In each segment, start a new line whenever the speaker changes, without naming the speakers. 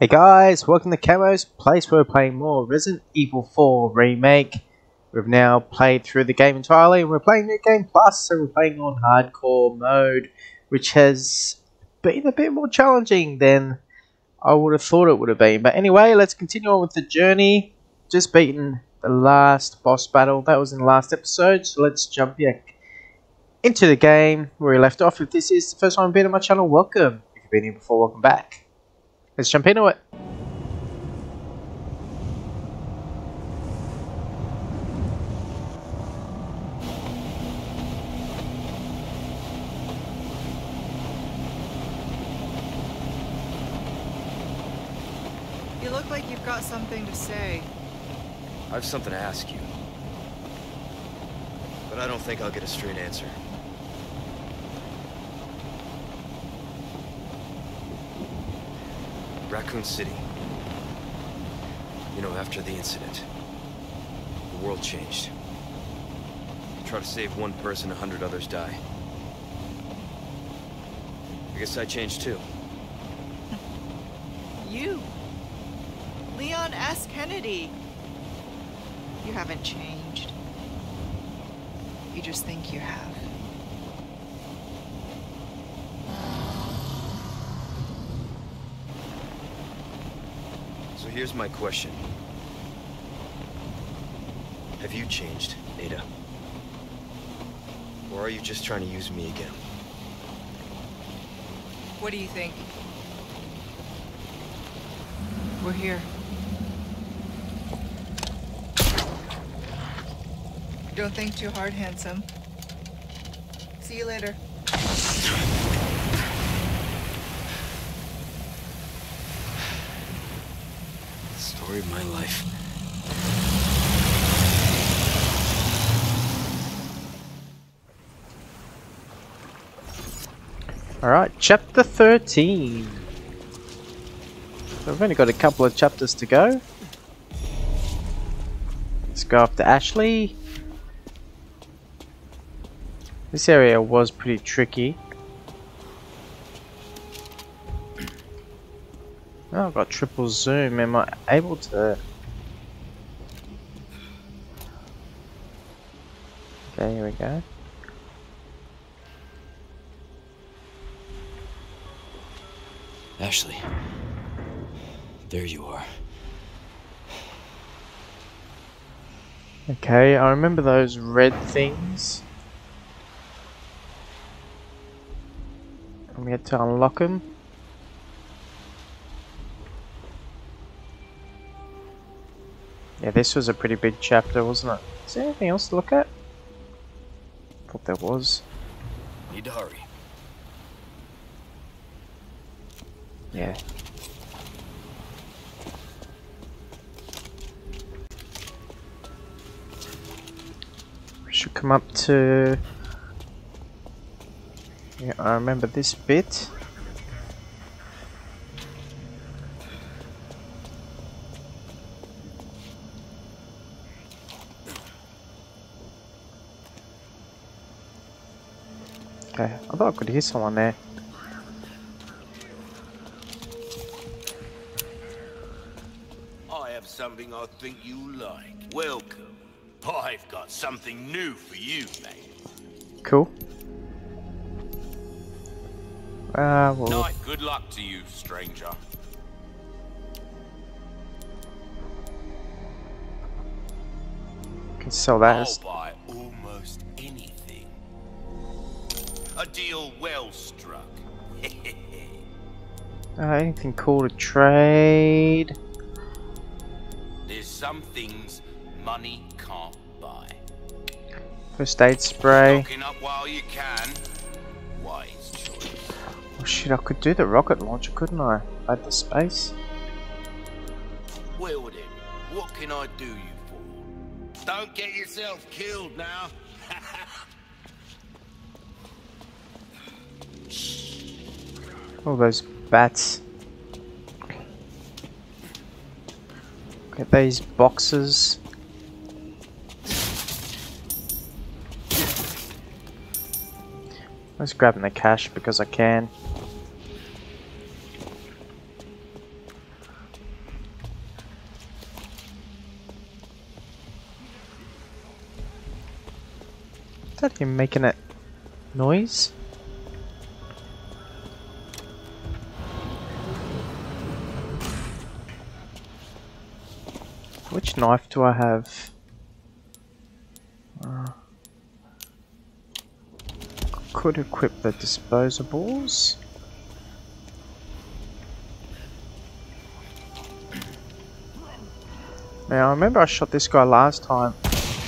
Hey guys, welcome to Camo's place where we're playing more Resident Evil 4 Remake. We've now played through the game entirely and we're playing New Game Plus, so we're playing on hardcore mode, which has been a bit more challenging than I would have thought it would have been. But anyway, let's continue on with the journey. Just beaten the last boss battle, that was in the last episode, so let's jump back into the game where we left off. If this is the first time you've been on my channel, welcome. If you've been here before, welcome back. Let's jump into it.
You look like you've got something to say.
I have something to ask you. But I don't think I'll get a straight answer. Raccoon City. You know, after the incident, the world changed. You try to save one person, a hundred others die. I guess I changed too.
You. Leon S. Kennedy. You haven't changed. You just think you have.
So here's my question. Have you changed, Ada? Or are you just trying to use me again?
What do you think? We're here. Don't think too hard, handsome. See you later.
Story of my life.
Alright, chapter 13. So we've only got a couple of chapters to go. Let's go after Ashley. This area was pretty tricky. Oh, I've got triple zoom. Am I able to... Okay, here we go.
Ashley. There you are.
Okay, I remember those red things. And we had to unlock them. Yeah, this was a pretty big chapter, wasn't it? Is there anything else to look at? Thought there was.
Need to hurry.
Yeah. We should come up to... Yeah, I remember this bit. Okay, I thought I could hear someone there.
I have something I think you like. Welcome. I've got something new for you, mate.
Cool. Uh, well,
Night, good luck to you, stranger.
can sell that
I'll buy almost A deal well struck.
uh, anything cool to trade.
There's some things money can't buy.
First aid spray.
Up while you can. Wise choice.
Oh shit, I could do the rocket launcher, couldn't I? I had the space.
Well then, what can I do you for? Don't get yourself killed now.
All those bats. Look at these boxes. I'm just grabbing the cash because I can. Is that him making a noise? Which knife do I have? Uh, could equip the disposables. Now I remember I shot this guy last time.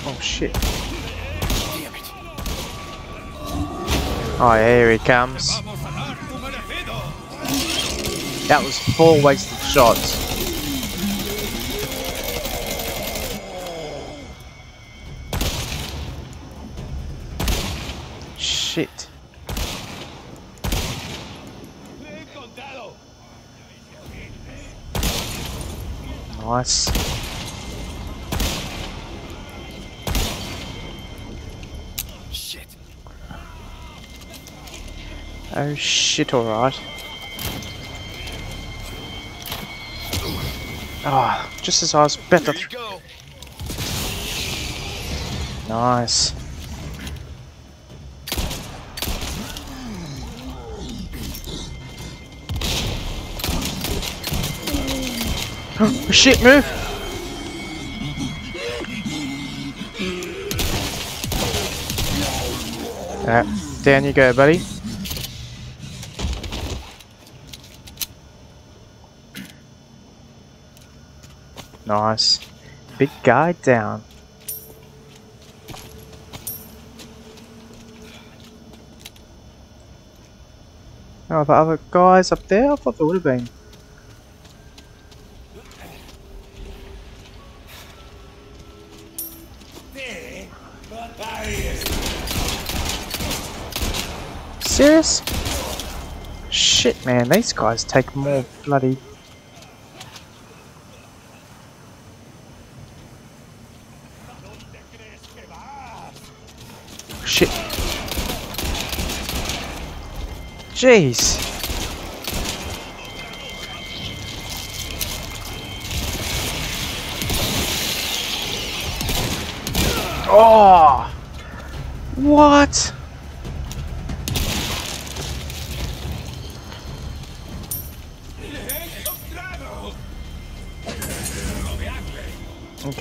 Oh shit. Oh here he comes. That was four wasted shots. Shit. Nice.
Shit.
Oh shit, alright. Ah, just as I was better. Nice. shit, move! Uh, Alright, down you go, buddy. Nice. Big guy down. Oh, the other guys up there? I thought there would have been. Serious? Shit, man, these guys take more bloody. Shit. Jeez.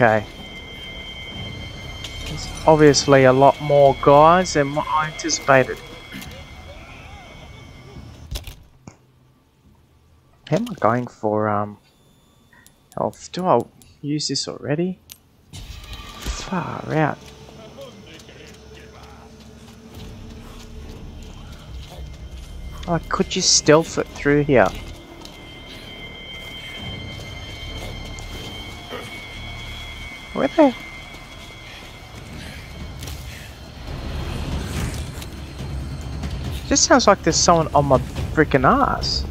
Okay. There's obviously a lot more guys than what I anticipated. How am I going for um health? Do I use this already? Far out. Oh, could you stealth it through here? Where the? Just sounds like there's someone on my freaking ass.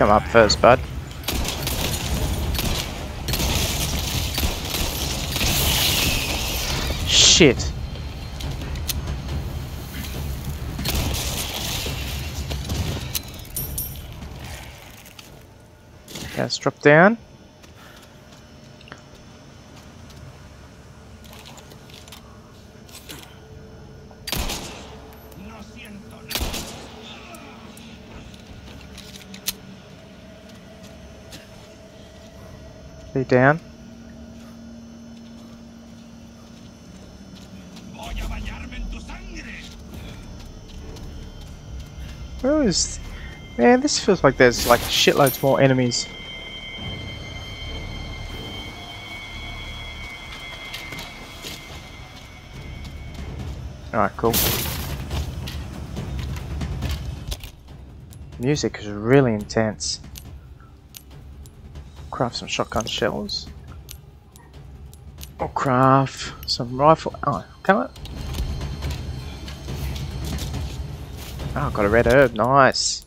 Come up first, bud. Shit. Let's drop down. Be down. Where is... Man, this feels like there's like shitloads more enemies. Alright, cool. Music is really intense. Craft some shotgun shells. Or craft some rifle. Oh, come on. Oh, got a red herb. Nice.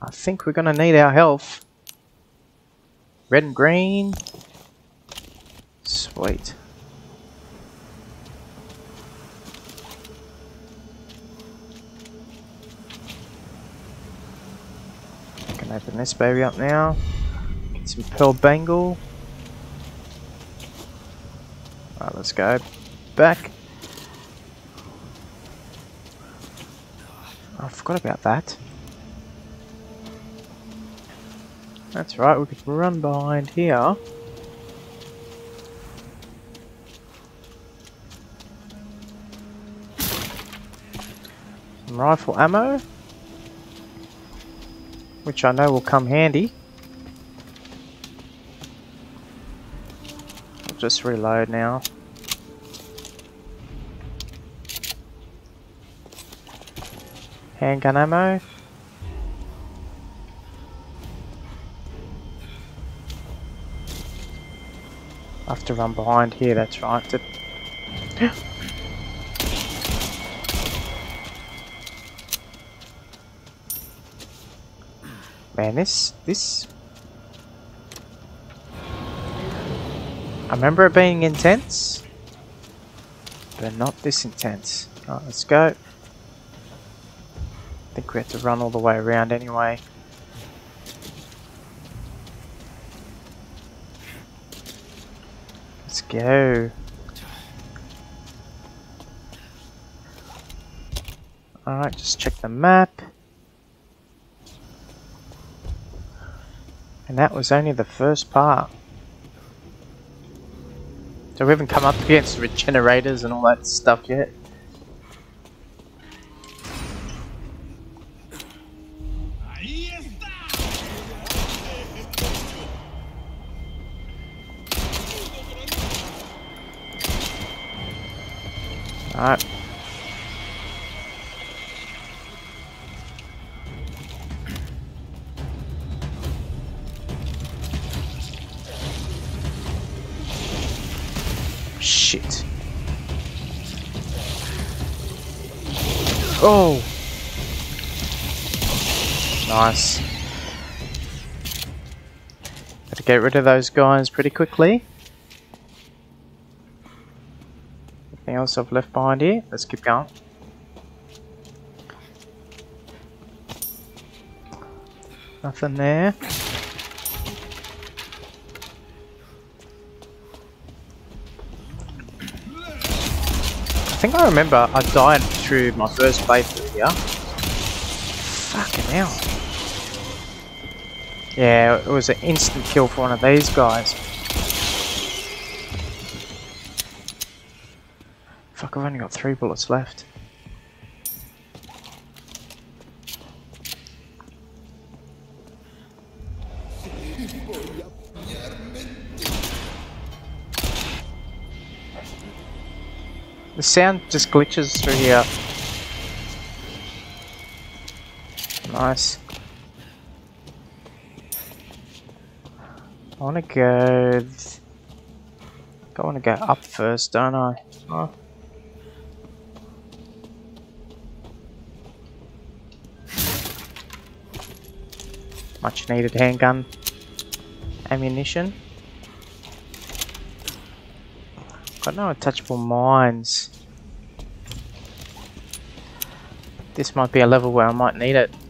I think we're gonna need our health. Red and green. Sweet. Can open this baby up now. Some pearl bangle. Alright, let's go back. Oh, I forgot about that. That's right, we could run behind here. Some rifle ammo. Which I know will come handy. Just reload now. Handgun ammo. I have to run behind here, that's right. To Man, this, this... I remember it being intense, but not this intense. Alright, let's go. I think we have to run all the way around anyway. Let's go. Alright, just check the map. And that was only the first part. So we haven't come up against regenerators and all that stuff yet. Alright. Oh! Nice. Got to get rid of those guys pretty quickly. Anything else I've left behind here? Let's keep going. Nothing there. Think I remember I died through my first playthrough here. Fucking hell. Yeah, it was an instant kill for one of these guys. Fuck, I've only got three bullets left. Sound just glitches through here. Nice. I want to go... I want to go up first, don't I? Oh. Much needed handgun ammunition. Got no untouchable mines. This might be a level where I might need it.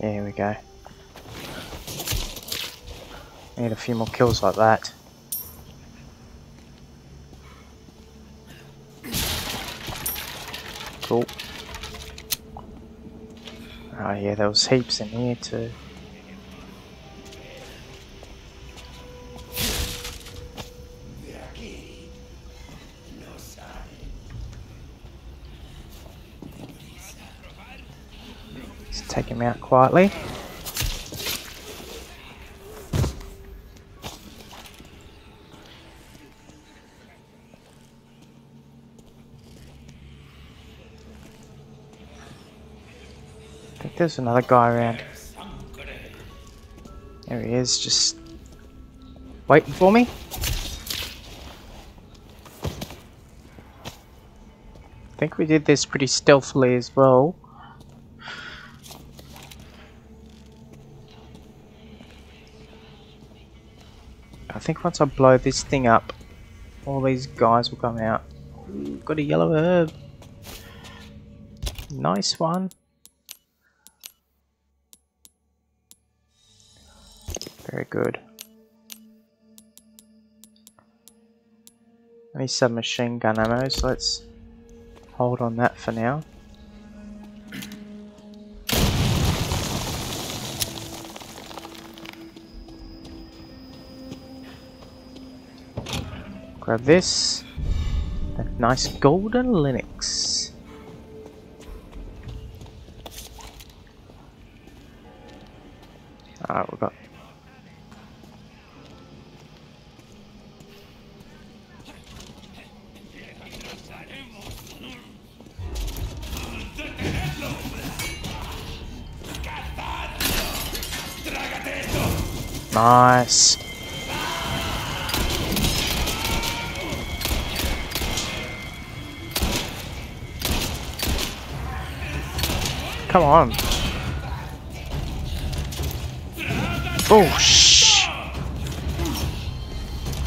There we go. Need a few more kills like that. Cool. Oh yeah, there was heaps in here too. Out quietly. I think there's another guy around. There he is, just waiting for me. I think we did this pretty stealthily as well. Think once I blow this thing up, all these guys will come out. Ooh, got a yellow herb. Nice one. Very good. I need some machine gun ammo, so let's hold on that for now. Grab this. A nice golden Lynx. Alright, we've got Nice. Come on. Oh, shh.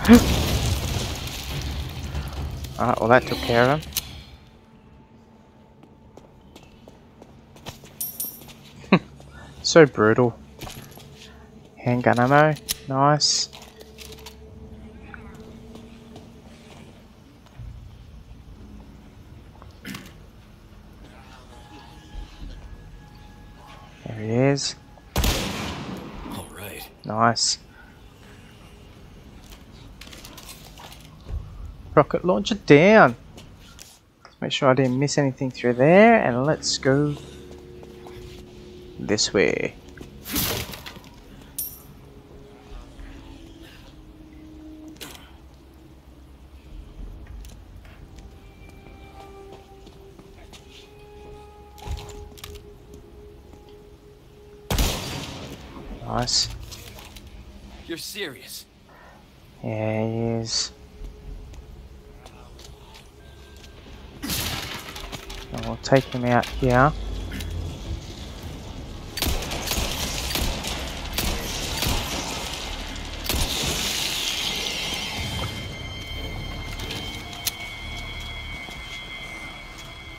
Alright, ah, well that took care of him. so brutal. Handgun ammo, nice. There he is.
All right.
Nice. Rocket launcher down. Let's make sure I didn't miss anything through there, and let's go this way. Nice.
You're serious.
Yeah, he is. We'll take him out here.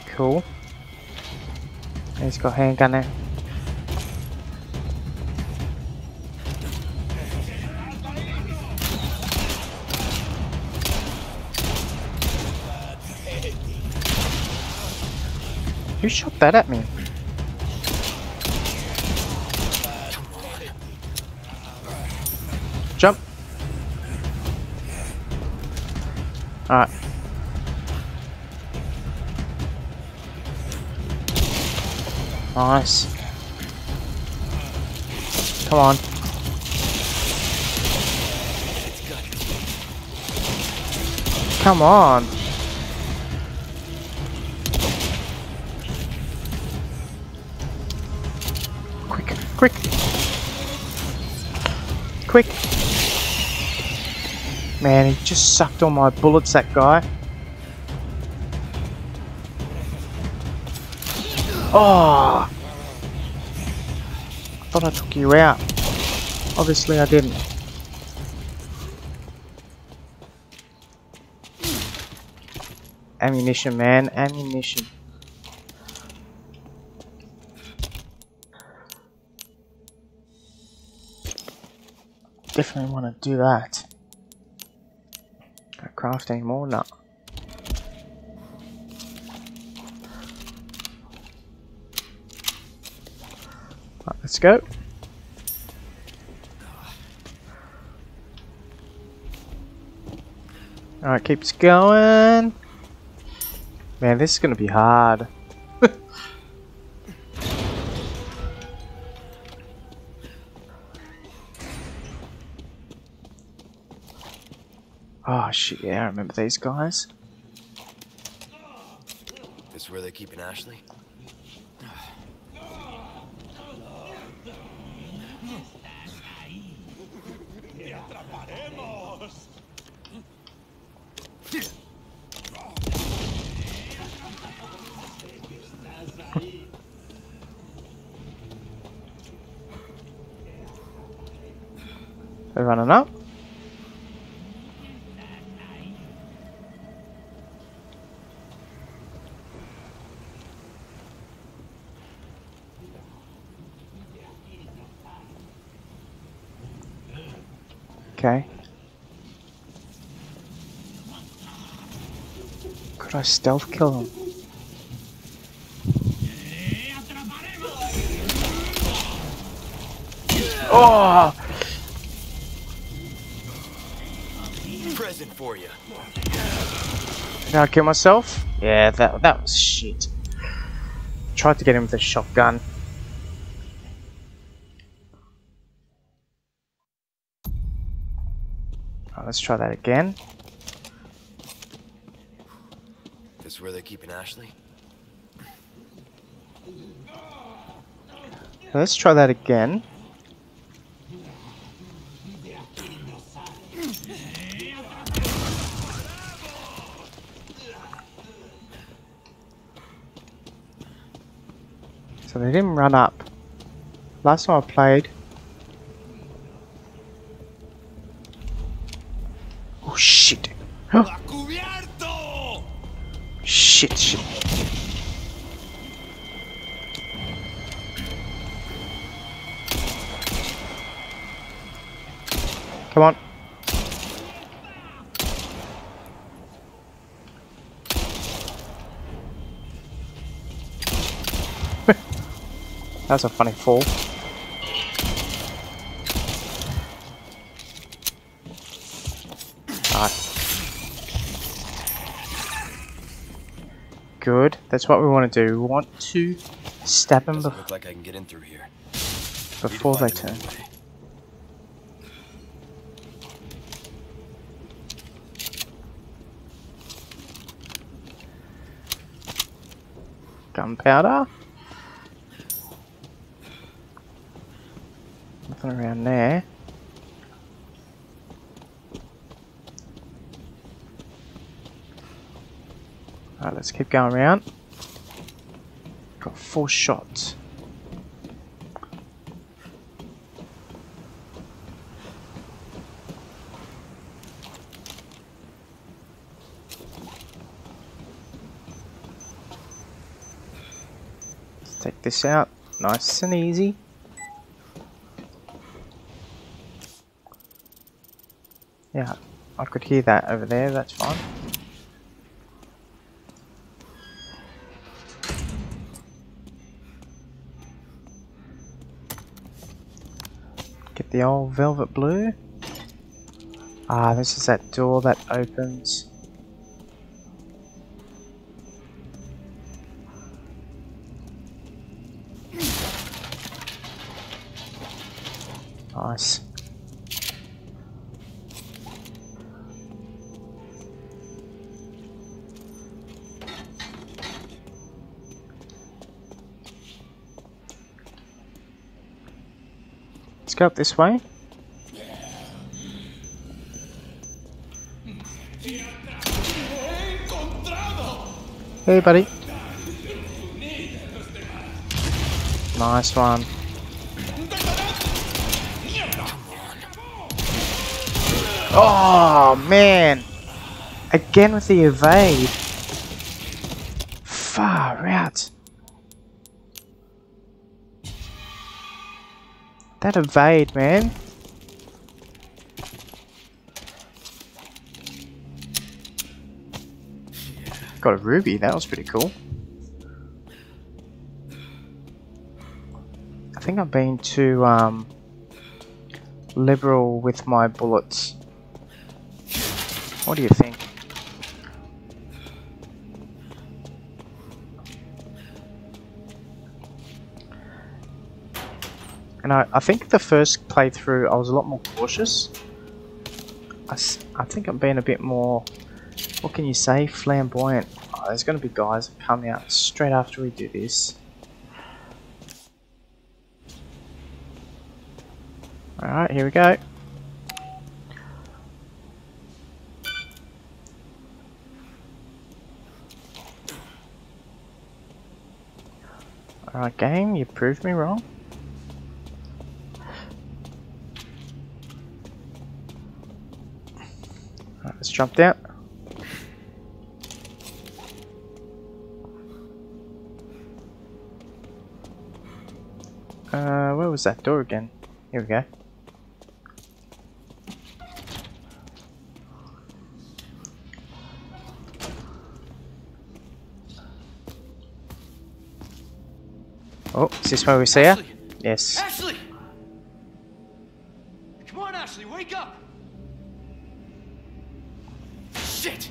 Cool. He's got handgun there. Who shot that at me? Jump. Alright. Nice. Come on. Come on. Quick, quick. Man, he just sucked all my bullets, that guy. Oh! I thought I took you out. Obviously I didn't. Ammunition, man. Ammunition. Definitely want to do that. I craft any more? No. Right, let's go. Alright, keeps going. Man, this is gonna be hard. Oh shit, yeah, I remember these guys.
This where they're keeping Ashley?
They're running up. Okay. Could I stealth kill him? Oh!
Present for you.
Did I kill myself? Yeah, that that was shit. Tried to get him with a shotgun. Alright, let's try that again.
Where they're keeping Ashley?
Let's try that again. So they didn't run up. Last time I played. Oh shit. shit, shit. Come on. That's a funny fall. That's what we want to do. We want to stab them
Doesn't look like I can get in through here.
Before they turn. Gunpowder. Nothing around there. Alright, let's keep going around. Got four shots. Let's take this out. Nice and easy. Yeah, I could hear that over there, that's fine. The old velvet blue. Ah, this is that door that opens. Go up this way. Hey, buddy. Nice one. Oh man! Again with the evade. Far out. That evade, man. Got a ruby, that was pretty cool. I think I've been too um, liberal with my bullets. What do you think? And I, I think the first playthrough I was a lot more cautious. I think I'm being a bit more, what can you say, flamboyant. Oh, there's going to be guys that come out straight after we do this. Alright, here we go. Alright game, you proved me wrong. jumped down. Uh, where was that door again? Here we go. Oh, is this where we see her? Yes.
Ashley. Shit!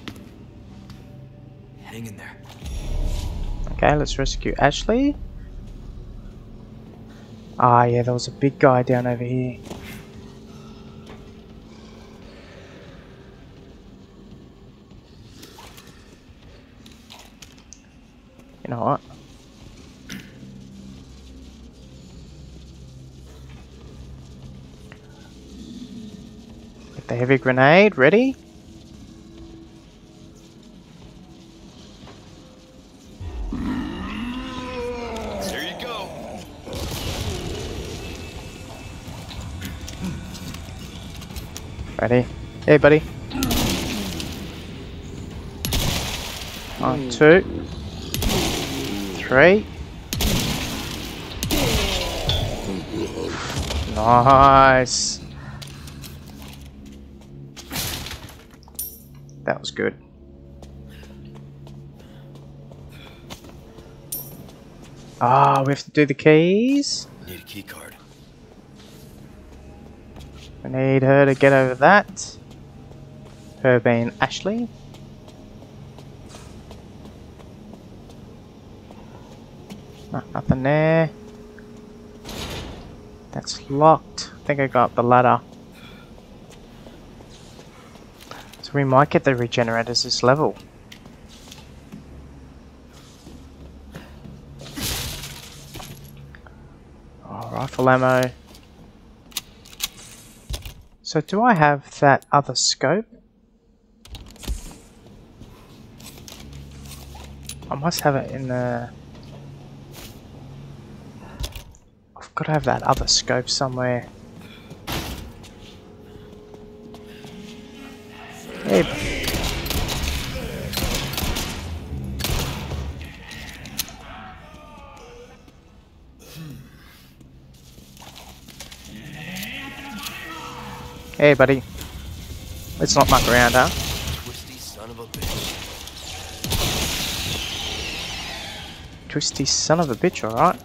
Hang in there.
Okay, let's rescue Ashley. Ah, yeah, there was a big guy down over here. You know what? Get the heavy grenade ready. Hey, buddy. One, two, three. Nice. That was good. Ah, we have to do the keys.
Need a key card.
We need her to get over that. Her Ashley. No, nothing there. That's locked. I think I got the ladder. So we might get the regenerators this level. Oh, rifle ammo. So do I have that other scope? I must have it in the... I've got to have that other scope somewhere. Hey. Hey, buddy. Let's not muck around, huh?
Twisty son of a bitch,
alright.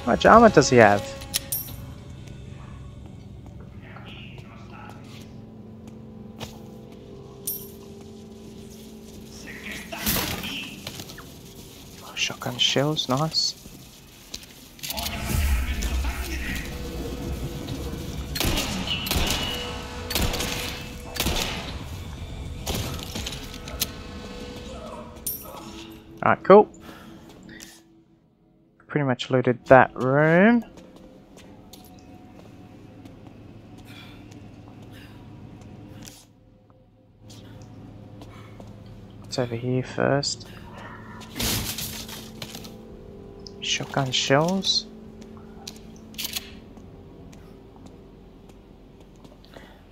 How much armor does he have? Shotgun shells, nice. Alright, cool. Pretty much looted that room. What's over here first? Shotgun shells.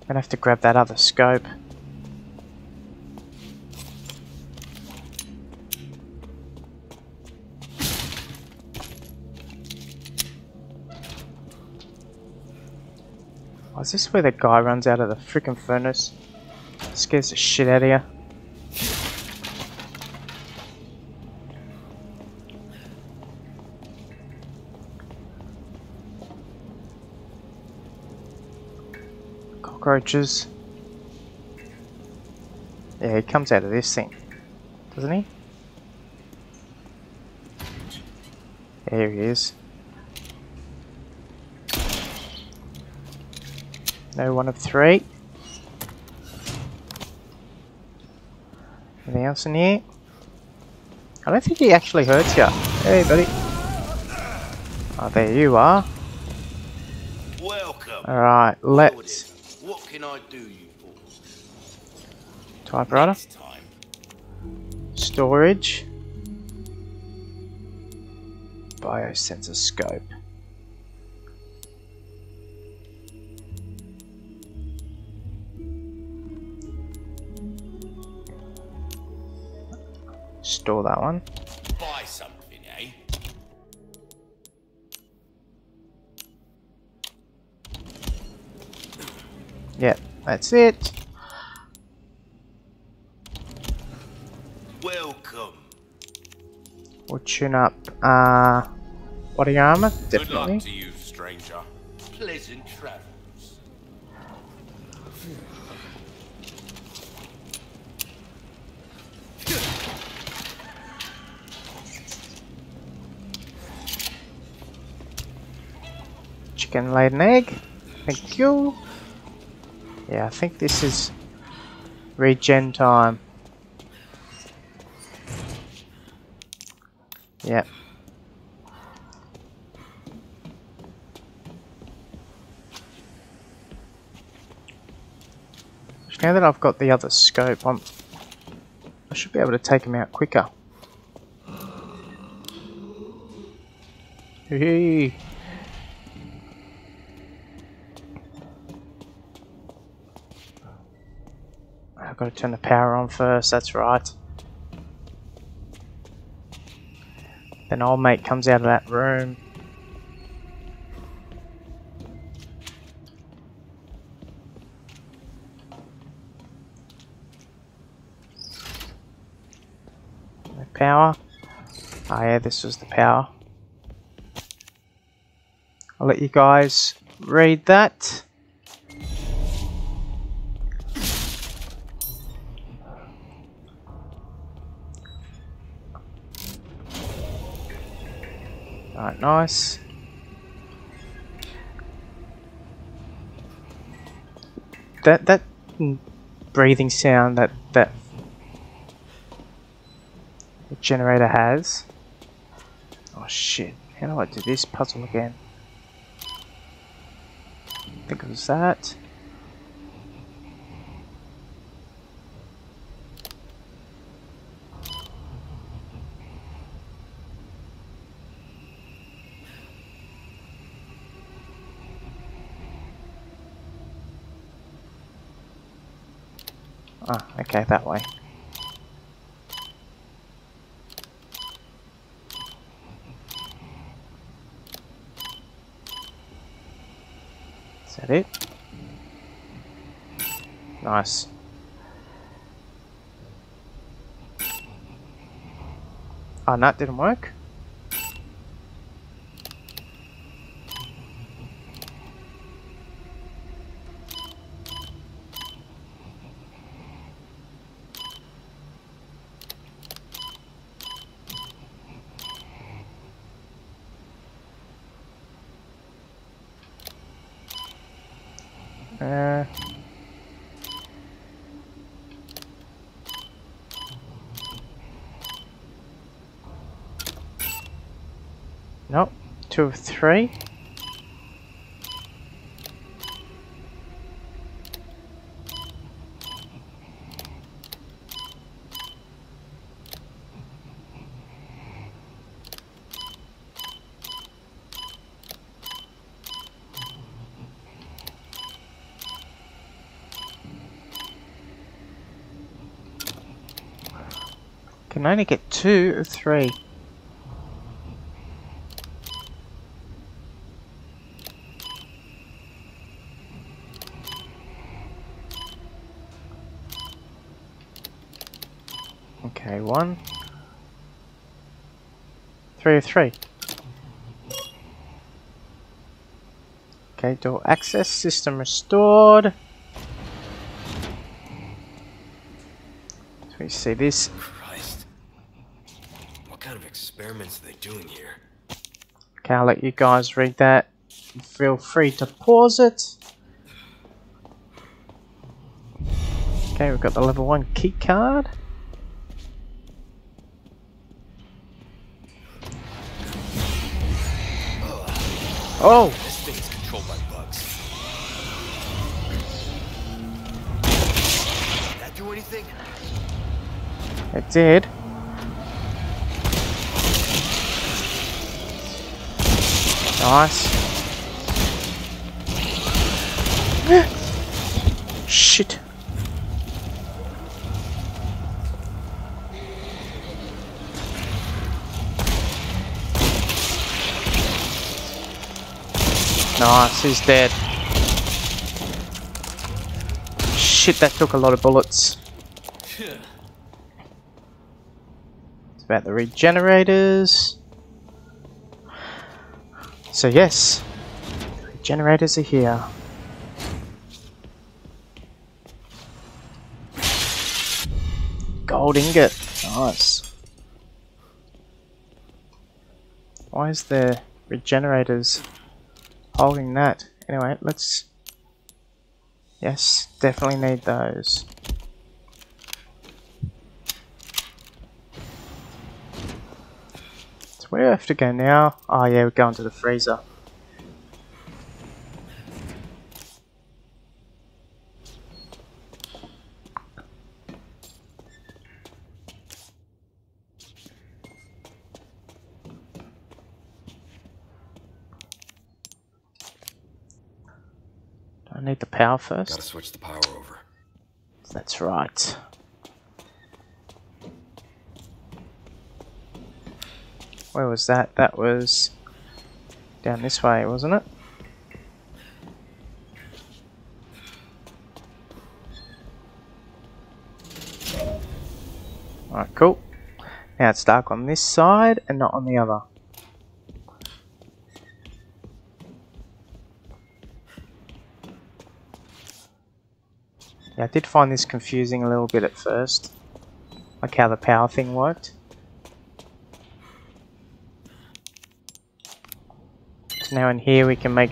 Gonna have to grab that other scope. Oh, is this where the guy runs out of the freaking furnace? Scares the shit out of you. Cockroaches. Yeah, he comes out of this thing, doesn't he? There he is. No one of three. Anything else in here? I don't think he actually hurts you. Hey, buddy. Oh, there you are.
Welcome.
Alright, let's...
What can I do you for?
Typewriter. Storage. Biosensor scope. Store that one.
Buy something, eh?
Yep, that's it.
Welcome.
We'll tune up uh, body armor,
Good
definitely.
luck to you, stranger. Pleasant travels.
Chicken laid an egg. Thank you. Yeah, I think this is regen time. Yep. Now that I've got the other scope, I'm, I should be able to take him out quicker. Hey. I've got to turn the power on first, that's right. Then old mate comes out of that room. Power. Oh yeah, this was the power. I'll let you guys read that. Nice. That that breathing sound that that the generator has. Oh shit! How do I do this puzzle again? I think it was that. Ah, okay, that way. Is that it? Nice. Oh, that didn't work? Uh, nope, two of three. Can only get two of three. Okay, one. Three of three. Okay, door access, system restored. So we see this
Christ. What kind of experiments are they doing here?
Okay, I'll let you guys read that. Feel free to pause it. Okay, we've got the level 1 key card. Oh!
This thing is controlled by bugs. Did that do anything?
It did. Nice. Shit. Nice, he's dead. Shit, that took a lot of bullets. It's about the regenerators. So yes, regenerators are here. Gold ingot, nice. Why is there regenerators holding that? Anyway, let's... Yes, definitely need those. So where do I have to go now? Oh yeah, we're going to the freezer. I need the power
Gotta switch the power over.
That's right. Where was that? That was down this way, wasn't it? Alright, cool. Now it's dark on this side and not on the other. I did find this confusing a little bit at first. Like how the power thing worked. So now in here we can make...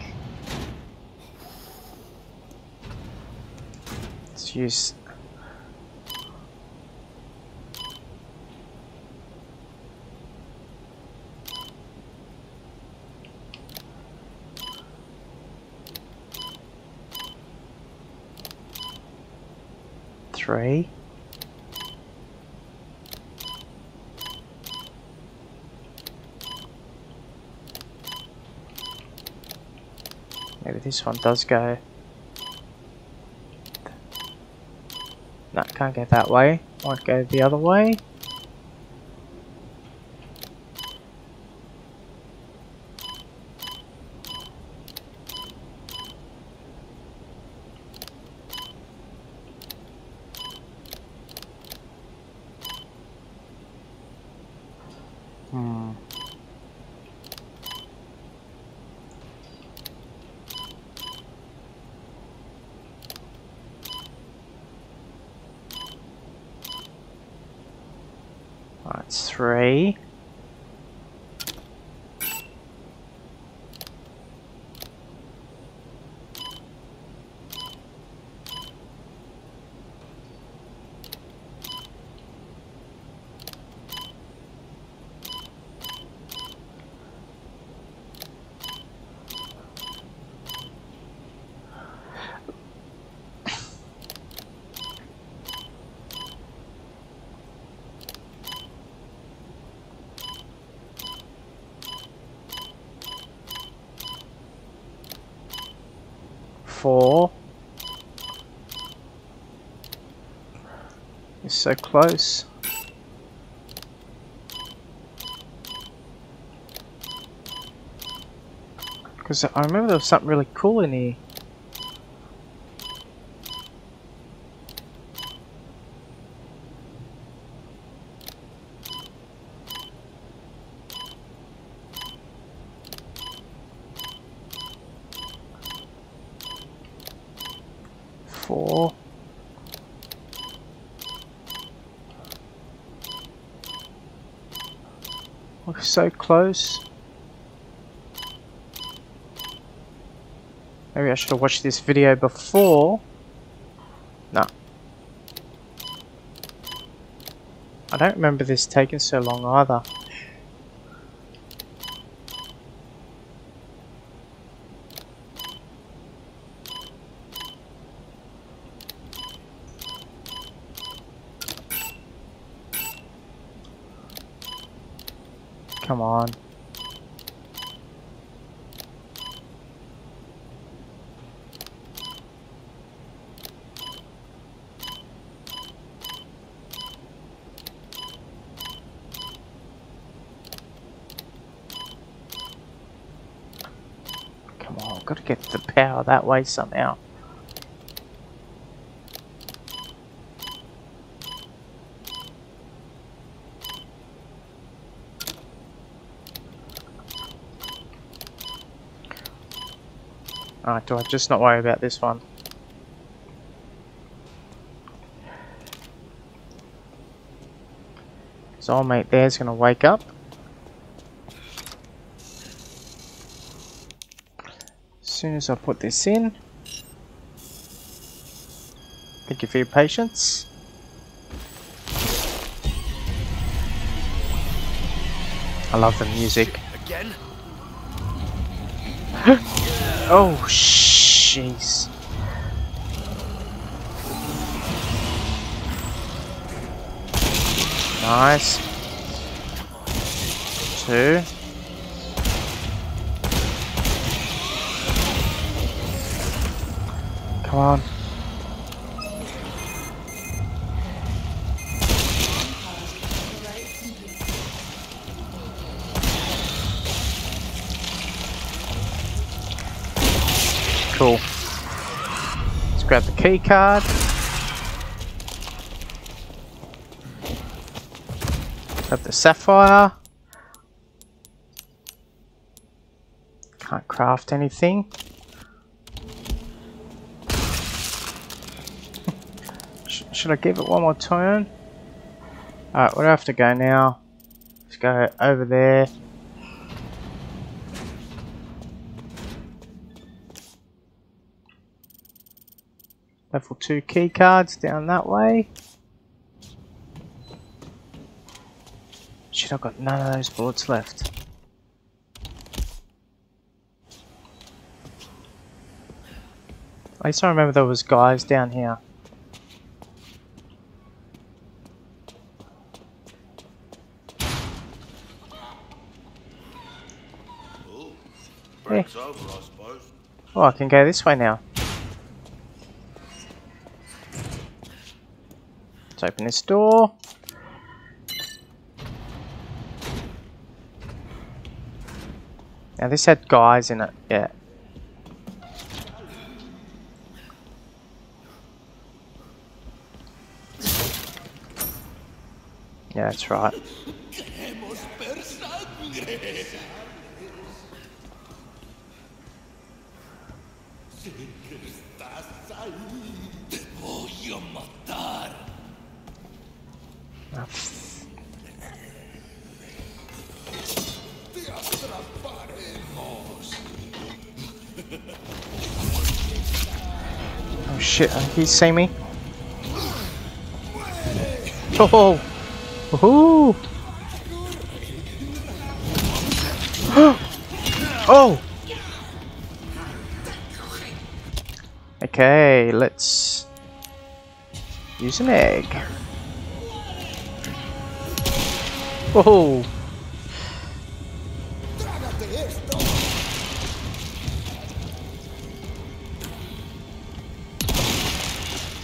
Let's use... Three. Maybe this one does go. No, can't go that way. Might go the other way. Hmm. That's three. Four. It's so close. Because I remember there was something really cool in here. Four. So close. Maybe I should have watched this video before. No. I don't remember this taking so long either. Come on. Come on, gotta get the power that way somehow. Alright, do I just not worry about this one? So old mate there's gonna wake up. As soon as I put this in. Thank you for your patience. I love the music.
Again?
Oh, jeez. Nice. Two. Come on. Cool. Let's grab the key card. Grab the sapphire. Can't craft anything. Sh should I give it one more turn? Alright, where do I have to go now? Let's go over there. Level 2 key cards down that way. Shit, I've got none of those bullets left. At least I remember there was guys down here.
Over, I.
Oh, I can go this way now. Let's open this door. Now this had guys in it, yeah. Yeah, that's right. Oh shit, uh, he's seeing me. Oh! Woohoo! oh! Okay, let's use an egg. Oh. Whoa!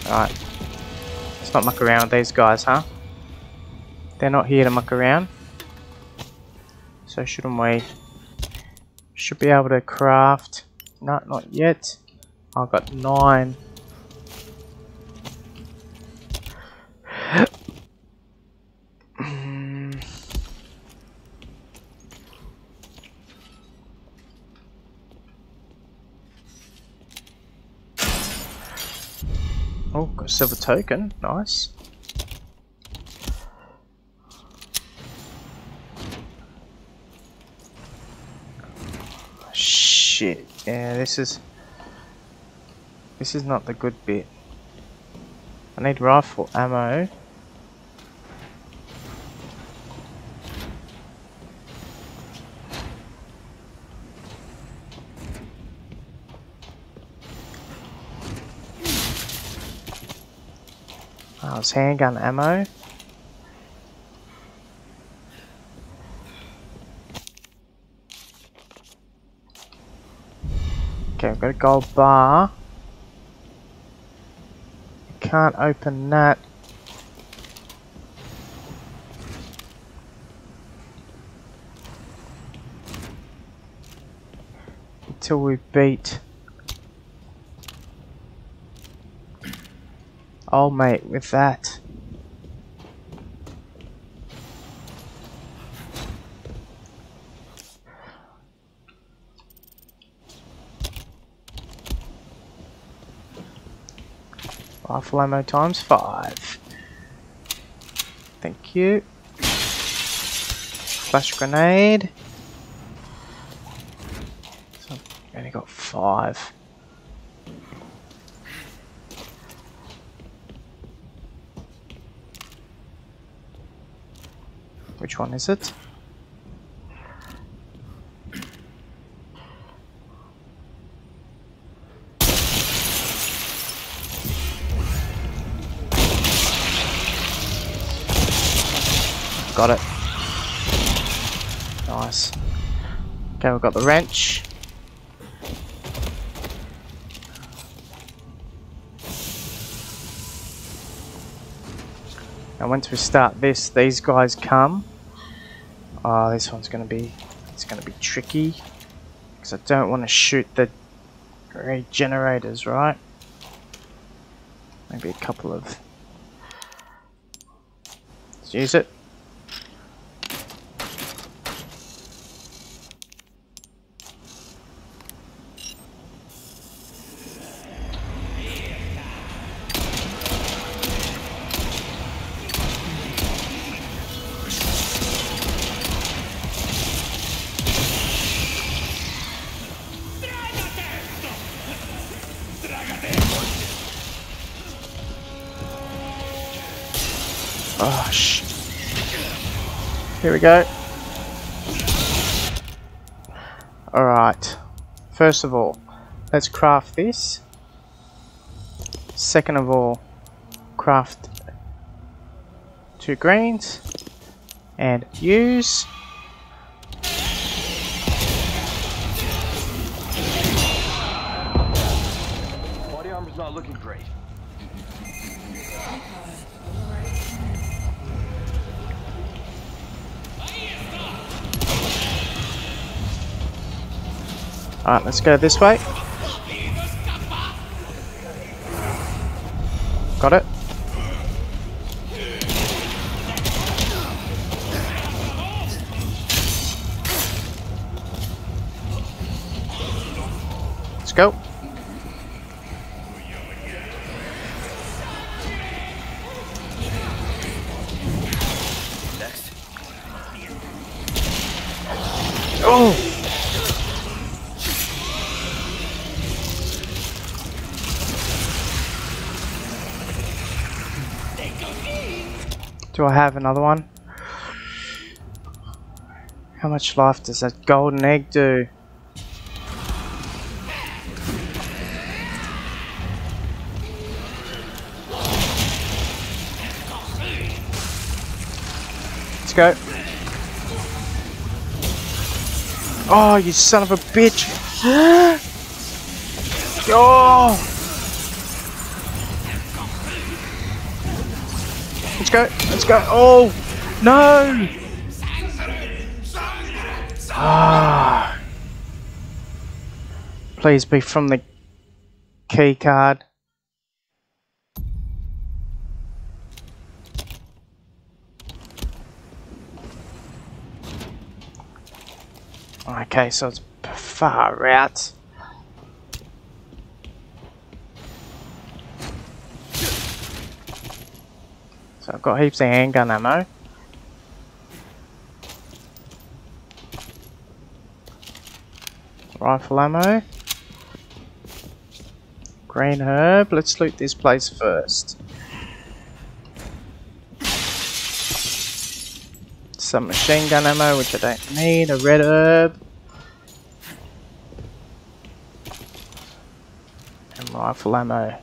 Alright. Let's not muck around with these guys, huh? They're not here to muck around. So shouldn't we? Should be able to craft. No, not yet. I've got nine. Token. Nice. Shit. Yeah, this is... This is not the good bit. I need rifle ammo. Handgun ammo. Okay, I've got a gold bar. Can't open that. Until we beat all might with that. Rifle ammo times five. Thank you. Flash grenade. So I've only got five. Which one is it? Got it. Nice. Okay, we've got the wrench. Now once we start this, these guys come. Oh, this one's gonna be, it's gonna be tricky. Because I don't want to shoot the regenerators, right? Maybe a couple of... Let's use it. Here we go. Alright. First of all, let's craft this. Second of all, craft two greens. And use. Alright, let's go this way. Got it. Let's go. I have another one? How much life does that golden egg do? Let's go. Oh, you son of a bitch! oh! Let's go, let's go. Oh, no! Ah. Please be from the key card. Okay, so it's far out. So I've got heaps of handgun ammo. Rifle ammo. Green herb. Let's loot this place first. Some machine gun ammo, which I don't need. A red herb. And rifle ammo.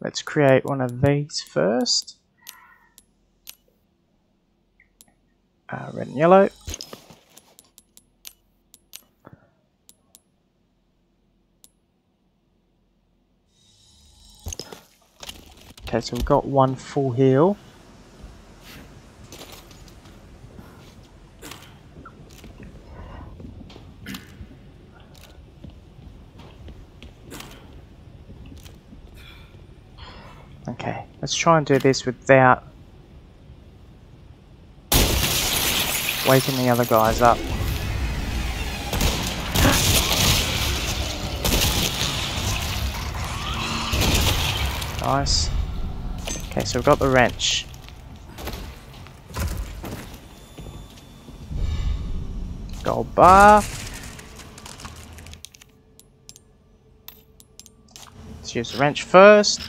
Let's create one of these first. Uh, red and yellow. Okay, so we've got one full heal. Okay, let's try and do this without waking the other guys up. Nice. Okay, so we've got the wrench. Gold bar. Let's use the wrench first.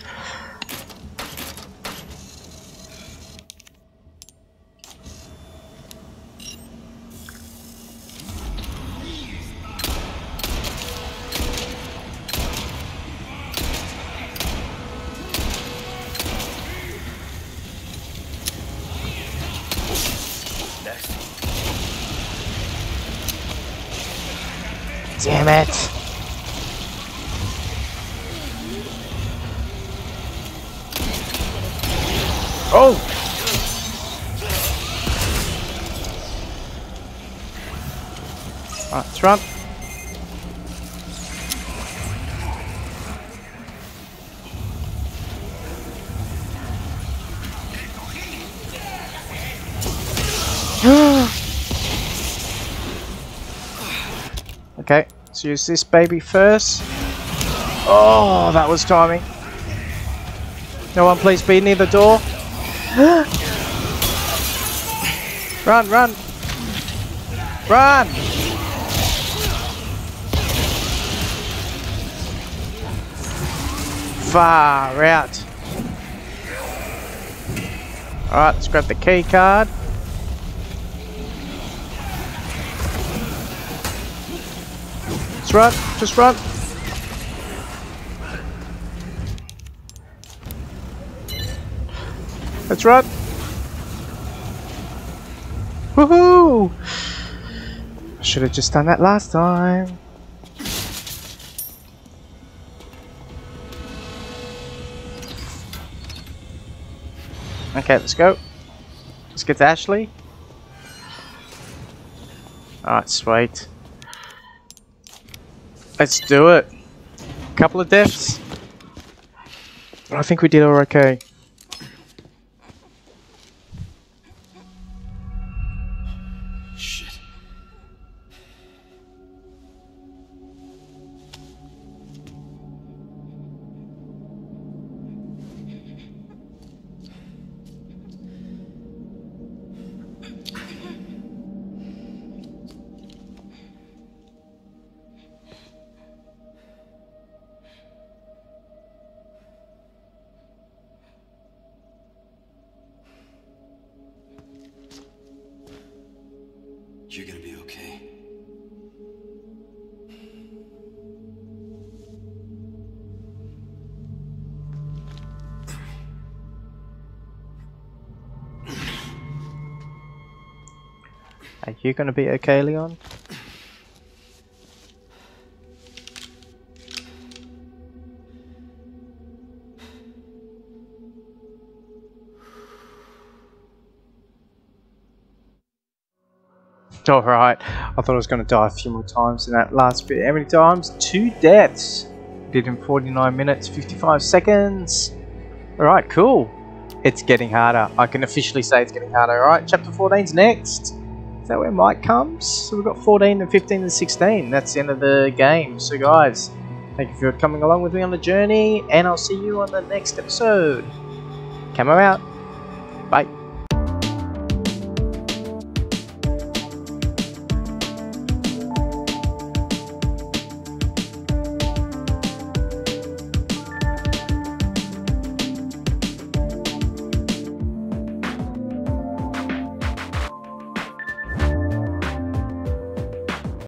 Damn it! Oh! Ah, Alright, let's let's use this baby first. Oh, that was timing. No one please be near the door. run, run. Run! Far out. Alright, let's grab the key card. Just run, just run. Let's run. Woohoo! I should have just done that last time. Okay, let's go. Let's get to Ashley. Alright, sweet. Let's do it. Couple of deaths. I think we did all okay. You gonna be okay, Leon? Alright, I thought I was going to die a few more times in that last bit. How many times? Two deaths. Did in 49 minutes, 55 seconds. Alright, cool. It's getting harder. I can officially say it's getting harder. Alright, chapter 14's next. That where Mike comes? So we've got 14 and 15 and 16. That's the end of the game. So guys, thank you for coming along with me on the journey. And I'll see you on the next episode. Camo out.